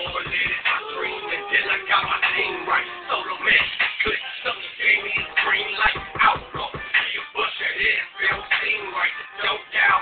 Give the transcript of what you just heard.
I got my name right. Solo man, good stuff gave me a green light. Outlaw, and you bush that is, real seen right. No doubt.